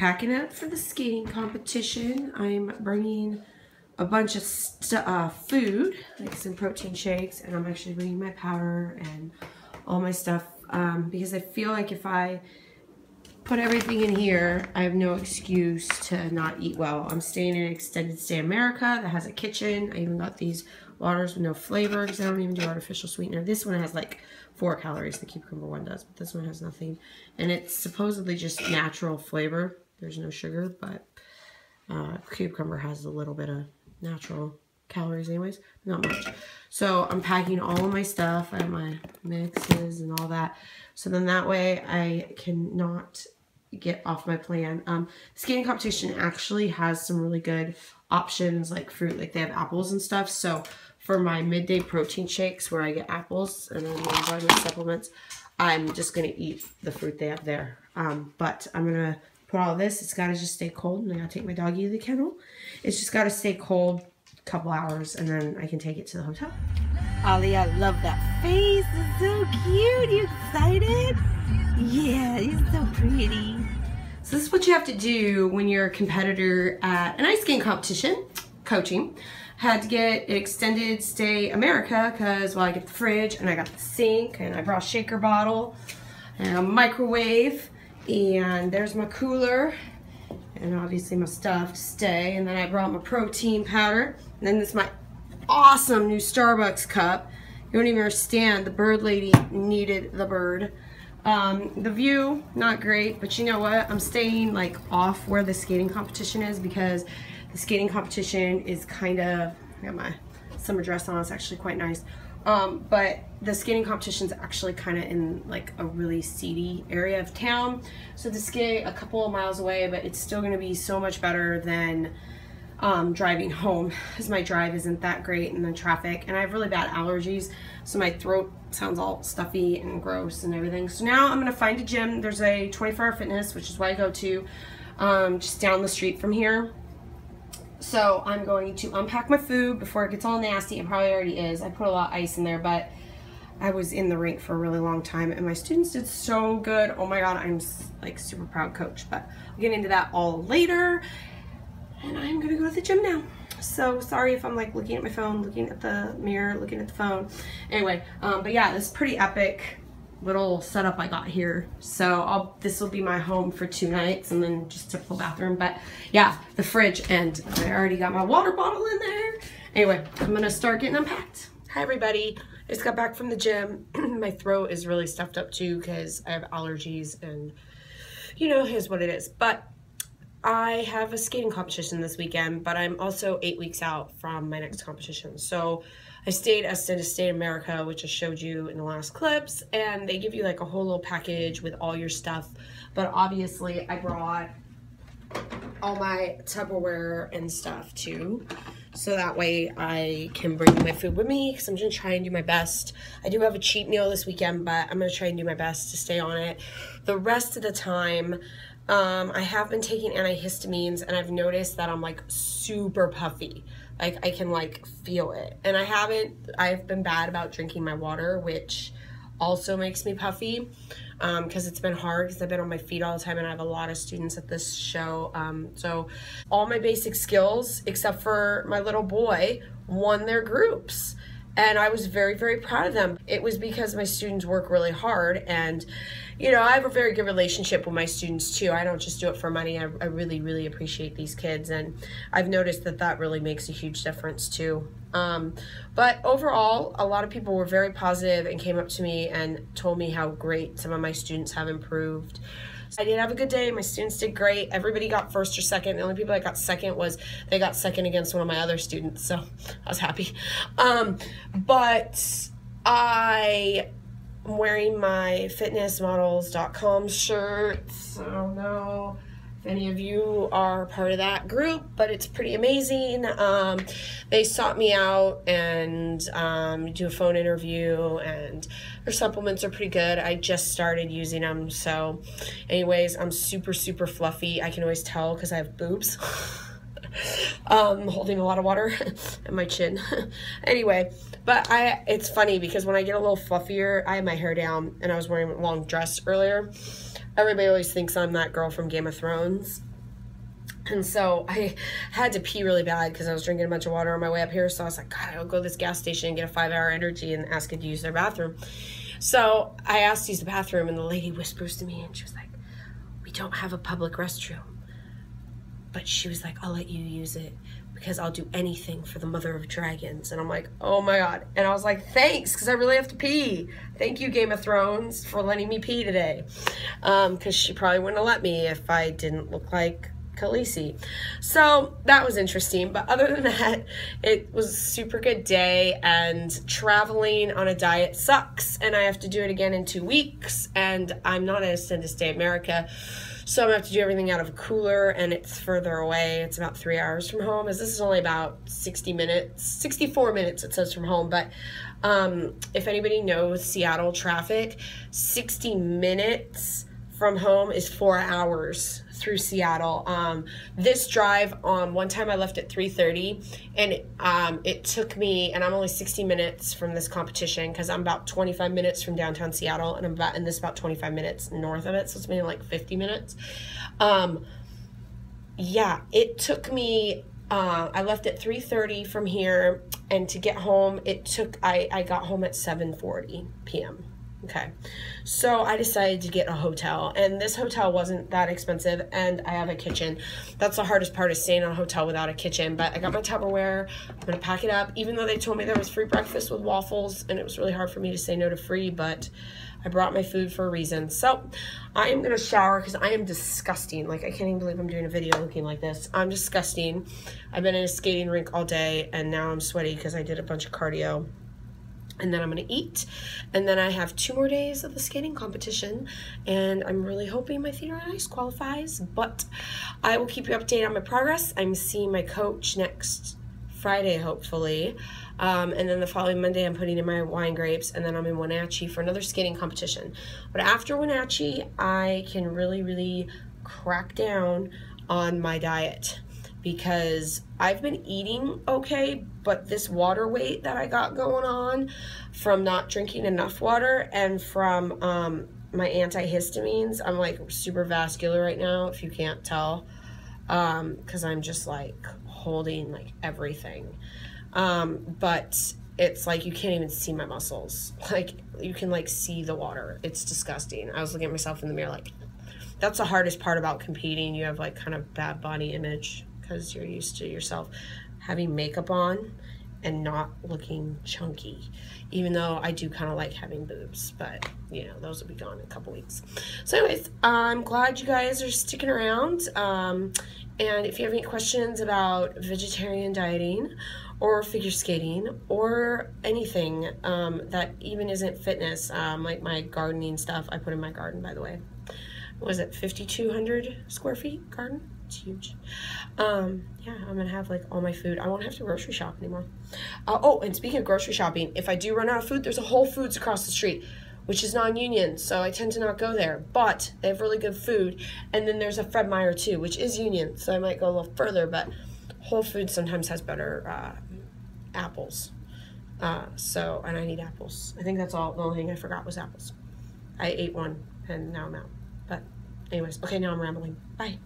packing up for the skating competition. I'm bringing a bunch of uh, food, like some protein shakes, and I'm actually bringing my powder and all my stuff um, because I feel like if I put everything in here, I have no excuse to not eat well. I'm staying in Extended Stay America that has a kitchen. I even got these waters with no flavor because I don't even do artificial sweetener. This one has like four calories, the cucumber one does, but this one has nothing. And it's supposedly just natural flavor. There's no sugar, but uh, cucumber has a little bit of natural calories anyways, not much. So I'm packing all of my stuff. I have my mixes and all that. So then that way I cannot get off my plan. Um, skating competition actually has some really good options like fruit, like they have apples and stuff. So for my midday protein shakes where I get apples and then enjoy supplements, I'm just going to eat the fruit they have there. Um, but I'm going to put all this. It's got to just stay cold and I got to take my doggy to the kennel. It's just got to stay cold a couple hours and then I can take it to the hotel. Ollie, I love that face. It's so cute. You excited? Yeah, he's so pretty. So this is what you have to do when you're a competitor at an ice skating competition, coaching. Had to get an extended stay America because, well, I get the fridge and I got the sink and I brought a shaker bottle and a microwave and there's my cooler and obviously my stuff to stay. And then I brought my protein powder. And then this is my awesome new Starbucks cup. You don't even understand. The bird lady needed the bird. Um, the view, not great, but you know what? I'm staying like off where the skating competition is because the skating competition is kind of, I got my summer dress on, it's actually quite nice. Um, but the skating competition is actually kind of in like a really seedy area of town. So the skate a couple of miles away, but it's still going to be so much better than um, driving home because my drive isn't that great in the traffic and I have really bad allergies so my throat sounds all stuffy and gross and everything. So now I'm gonna find a gym. There's a 24 hour fitness which is why I go to um, just down the street from here so I'm going to unpack my food before it gets all nasty. It probably already is. I put a lot of ice in there but I was in the rink for a really long time and my students did so good. Oh my god I'm like super proud coach but I'll get into that all later. And I'm gonna go to the gym now. So sorry if I'm like looking at my phone, looking at the mirror, looking at the phone. Anyway, um, but yeah, this pretty epic little setup I got here. So I'll, this will be my home for two nights and then just typical bathroom. But yeah, the fridge and I already got my water bottle in there. Anyway, I'm gonna start getting unpacked. Hi everybody, I just got back from the gym. my throat is really stuffed up too because I have allergies and you know, here's what it is. But I have a skating competition this weekend, but I'm also eight weeks out from my next competition. So I stayed at Stay America, which I showed you in the last clips, and they give you like a whole little package with all your stuff. But obviously, I brought all my Tupperware and stuff too. So that way I can bring my food with me because I'm going to try and do my best. I do have a cheat meal this weekend, but I'm going to try and do my best to stay on it. The rest of the time, um, I have been taking antihistamines and I've noticed that I'm like super puffy. Like I can like feel it. And I haven't, I've been bad about drinking my water, which also makes me puffy because um, it's been hard because I've been on my feet all the time and I have a lot of students at this show. Um, so all my basic skills, except for my little boy, won their groups and I was very, very proud of them. It was because my students work really hard and you know, I have a very good relationship with my students too. I don't just do it for money. I, I really, really appreciate these kids and I've noticed that that really makes a huge difference too. Um, but overall, a lot of people were very positive and came up to me and told me how great some of my students have improved. I did have a good day. My students did great. Everybody got first or second. The only people that got second was they got second against one of my other students. So I was happy. Um, but I am wearing my fitnessmodels.com shirt. So no if any of you are part of that group, but it's pretty amazing. Um, they sought me out and um, do a phone interview, and their supplements are pretty good. I just started using them, so, anyways, I'm super, super fluffy. I can always tell because I have boobs. um, holding a lot of water in my chin. anyway, but I it's funny because when I get a little fluffier, I have my hair down, and I was wearing a long dress earlier Everybody always thinks I'm that girl from Game of Thrones. And so I had to pee really bad because I was drinking a bunch of water on my way up here. So I was like, God, I'll go to this gas station and get a five hour energy and ask it to use their bathroom. So I asked to use the bathroom, and the lady whispers to me, and she was like, We don't have a public restroom. But she was like, I'll let you use it because I'll do anything for the mother of dragons. And I'm like, oh my God. And I was like, thanks, because I really have to pee. Thank you, Game of Thrones, for letting me pee today. Because um, she probably wouldn't have let me if I didn't look like Khaleesi. So that was interesting. But other than that, it was a super good day. And traveling on a diet sucks. And I have to do it again in two weeks. And I'm not in a to stay America. So I'm gonna have to do everything out of a cooler and it's further away. It's about three hours from home, as this is only about 60 minutes, 64 minutes it says from home. But um, if anybody knows Seattle traffic, 60 minutes from home is four hours through Seattle. Um, this drive, um, one time I left at 3.30 and um, it took me, and I'm only 60 minutes from this competition because I'm about 25 minutes from downtown Seattle and I'm about, and this about 25 minutes north of it. So it's maybe like 50 minutes. Um, yeah, it took me, uh, I left at 3.30 from here and to get home, it took, I, I got home at 7.40 p.m. Okay, so I decided to get a hotel, and this hotel wasn't that expensive, and I have a kitchen. That's the hardest part is staying in a hotel without a kitchen, but I got my Tupperware. I'm gonna pack it up, even though they told me there was free breakfast with waffles, and it was really hard for me to say no to free, but I brought my food for a reason. So I am gonna shower because I am disgusting. Like, I can't even believe I'm doing a video looking like this. I'm disgusting. I've been in a skating rink all day, and now I'm sweaty because I did a bunch of cardio and then I'm gonna eat. And then I have two more days of the skating competition, and I'm really hoping my theater on ice qualifies, but I will keep you updated on my progress. I'm seeing my coach next Friday, hopefully. Um, and then the following Monday, I'm putting in my wine grapes, and then I'm in Wenatchee for another skating competition. But after Wenatchee, I can really, really crack down on my diet because I've been eating okay, but this water weight that I got going on from not drinking enough water and from um, my antihistamines, I'm like super vascular right now, if you can't tell, because um, I'm just like holding like everything. Um, but it's like you can't even see my muscles. Like you can like see the water. It's disgusting. I was looking at myself in the mirror like that's the hardest part about competing. You have like kind of bad body image because you're used to yourself having makeup on and not looking chunky. Even though I do kind of like having boobs but you know those will be gone in a couple weeks. So anyways I'm glad you guys are sticking around um, and if you have any questions about vegetarian dieting or figure skating or anything um, that even isn't fitness um, like my gardening stuff I put in my garden by the way. Was it 5200 square feet garden it's huge. Um, yeah, I'm gonna have like all my food. I won't have to grocery shop anymore. Uh, oh, and speaking of grocery shopping, if I do run out of food, there's a Whole Foods across the street, which is non-union, so I tend to not go there. But they have really good food. And then there's a Fred Meyer too, which is union, so I might go a little further. But Whole Foods sometimes has better uh, apples. Uh, so, and I need apples. I think that's all. The only thing I forgot was apples. I ate one, and now I'm out. But anyways, okay, now I'm rambling. Bye.